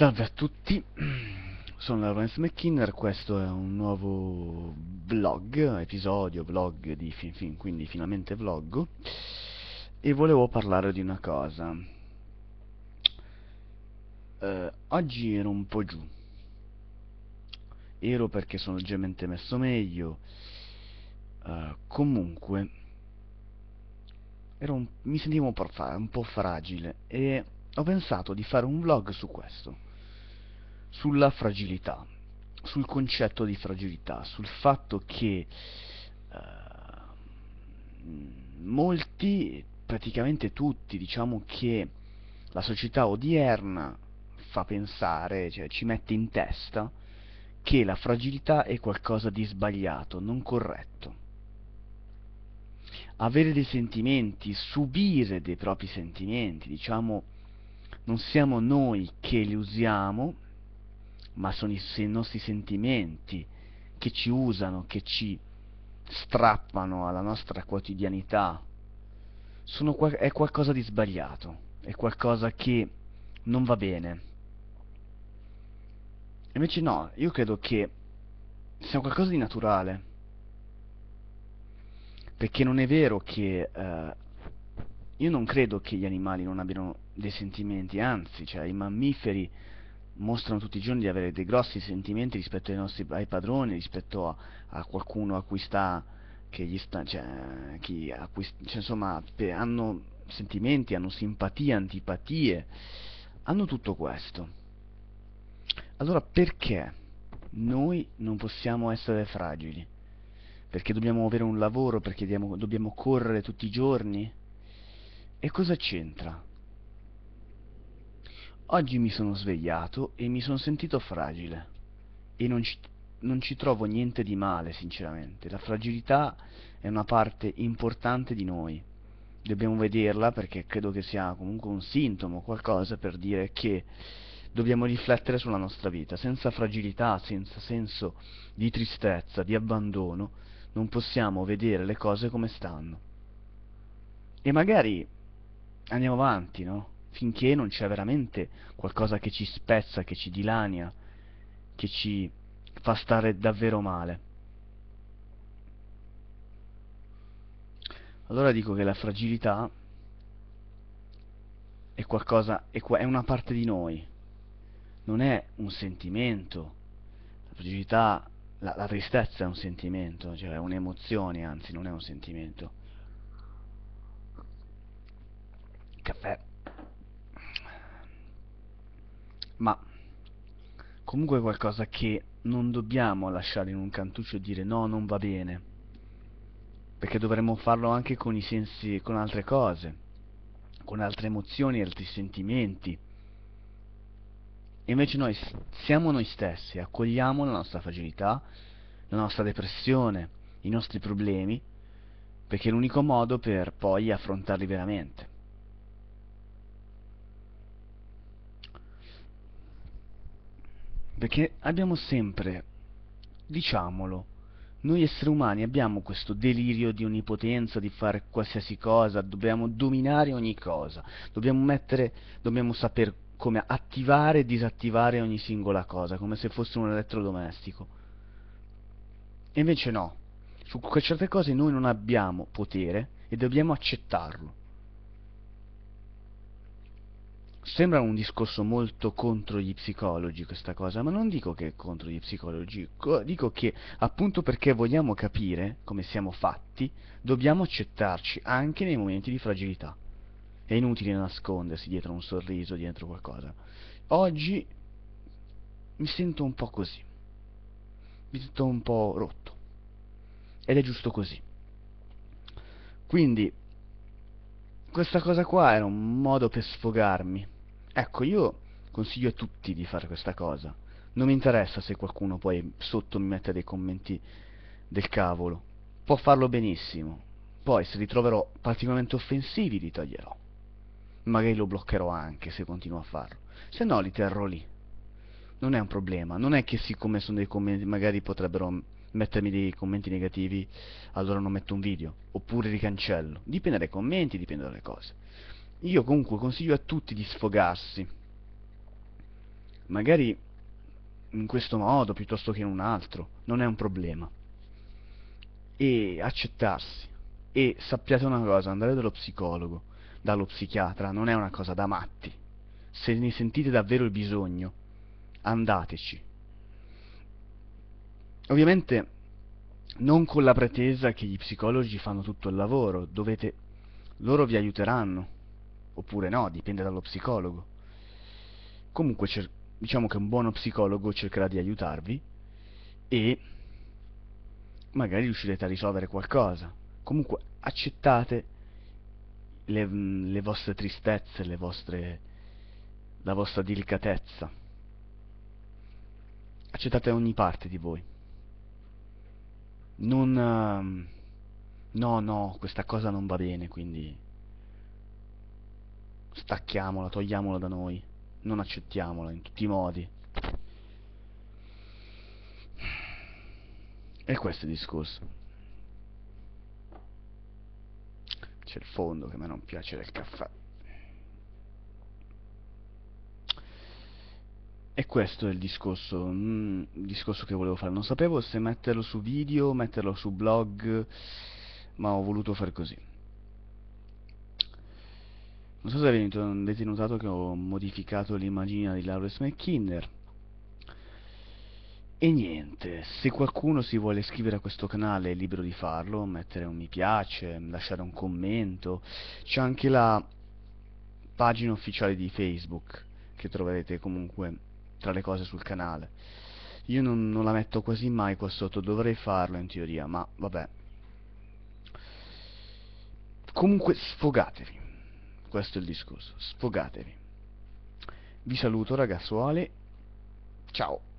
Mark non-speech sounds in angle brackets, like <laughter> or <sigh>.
Salve a tutti, <clears throat> sono Lawrence McKinner, questo è un nuovo vlog, episodio, vlog di fin fin, quindi finalmente vlog, e volevo parlare di una cosa. Eh, oggi ero un po' giù, ero perché sono leggermente messo meglio, eh, comunque un, mi sentivo un po', un po' fragile e ho pensato di fare un vlog su questo, sulla fragilità, sul concetto di fragilità, sul fatto che uh, molti, praticamente tutti, diciamo che la società odierna fa pensare, cioè ci mette in testa che la fragilità è qualcosa di sbagliato, non corretto. Avere dei sentimenti, subire dei propri sentimenti, diciamo, non siamo noi che li usiamo, ma sono i, i nostri sentimenti che ci usano, che ci strappano alla nostra quotidianità. Sono, è qualcosa di sbagliato, è qualcosa che non va bene. Invece no, io credo che sia qualcosa di naturale. Perché non è vero che eh, io non credo che gli animali non abbiano dei sentimenti, anzi, cioè, i mammiferi mostrano tutti i giorni di avere dei grossi sentimenti rispetto ai, nostri, ai padroni, rispetto a, a, qualcuno a cui sta, che gli sta, cioè, chi, a cui, cioè, insomma, hanno sentimenti, hanno simpatie, antipatie, hanno tutto questo. Allora perché noi non possiamo essere fragili? Perché dobbiamo avere un lavoro, perché dobbiamo, dobbiamo correre tutti i giorni? E cosa c'entra? Oggi mi sono svegliato e mi sono sentito fragile e non ci, non ci trovo niente di male, sinceramente. La fragilità è una parte importante di noi. Dobbiamo vederla perché credo che sia comunque un sintomo, qualcosa per dire che dobbiamo riflettere sulla nostra vita. Senza fragilità, senza senso di tristezza, di abbandono, non possiamo vedere le cose come stanno. E magari andiamo avanti, no? Finché non c'è veramente qualcosa che ci spezza, che ci dilania, che ci fa stare davvero male. Allora dico che la fragilità è qualcosa, è, una parte di noi, non è un sentimento. La fragilità, la, la tristezza è un sentimento, cioè è un'emozione, anzi non è un sentimento caffè ma comunque è qualcosa che non dobbiamo lasciare in un cantuccio e dire no, non va bene perché dovremmo farlo anche con i sensi, con altre cose con altre emozioni, altri sentimenti e invece noi siamo noi stessi, accogliamo la nostra fragilità, la nostra depressione, i nostri problemi, perché è l'unico modo per poi affrontarli veramente. Perché abbiamo sempre, diciamolo, noi esseri umani abbiamo questo delirio di onnipotenza, di fare qualsiasi cosa, dobbiamo dominare ogni cosa, dobbiamo mettere, dobbiamo saper come attivare e disattivare ogni singola cosa, come se fosse un elettrodomestico. E invece no, su certe cose noi non abbiamo potere e dobbiamo accettarlo. Sembra un discorso molto contro gli psicologi questa cosa, ma non dico che è contro gli psicologi, dico che appunto perché vogliamo capire come siamo fatti, dobbiamo accettarci anche nei momenti di fragilità. È inutile nascondersi dietro un sorriso, dietro qualcosa. Oggi mi sento un po' così, mi sento un po' rotto, ed è giusto così. Quindi, questa cosa qua era un modo per sfogarmi Ecco, io consiglio a tutti di fare questa cosa. Non mi interessa se qualcuno poi sotto mi mette dei commenti del cavolo. Può farlo benissimo. Poi se li troverò particolarmente offensivi li toglierò. Magari lo bloccherò anche se continuo a farlo. Se no li terrò lì. Non è un problema. Non è che siccome sono dei commenti magari potrebbero mettermi dei commenti negativi, allora non metto un video. Oppure li cancello. Dipende dai commenti, dipende dalle cose. Io comunque consiglio a tutti di sfogarsi, magari in questo modo piuttosto che in un altro, non è un problema. E accettarsi. E sappiate una cosa, andare dallo psicologo, dallo psichiatra, non è una cosa da matti. Se ne sentite davvero il bisogno, andateci. Ovviamente non con la pretesa che gli psicologi fanno tutto il lavoro, dovete loro vi aiuteranno, oppure no, dipende dallo psicologo. Comunque diciamo che un buono psicologo cercherà di aiutarvi e magari riuscirete a risolvere qualcosa. Comunque accettate le, le vostre tristezze, le vostre, la vostra delicatezza. Accettate ogni parte di voi. Non... Uh, no, no, questa cosa non va bene, quindi stacchiamola, togliamola da noi, non accettiamola in tutti i modi. E questo è il discorso. C'è il fondo che a me non piace del caffè. E questo è il discorso, mm, il discorso che volevo fare. Non sapevo se metterlo su video, metterlo su blog, ma ho voluto fare così. Non so se avete notato che ho modificato l'immagine di Lawrence McKinner. E niente, se qualcuno si vuole iscrivere a questo canale è libero di farlo, mettere un mi piace, lasciare un commento. C'è anche la pagina ufficiale di Facebook, che troverete comunque tra le cose sul canale. Io non, non la metto quasi mai qua sotto, dovrei farlo in teoria, ma vabbè, Comunque sfogatevi, questo è il discorso, sfogatevi. Vi saluto ragazzuoli, ciao.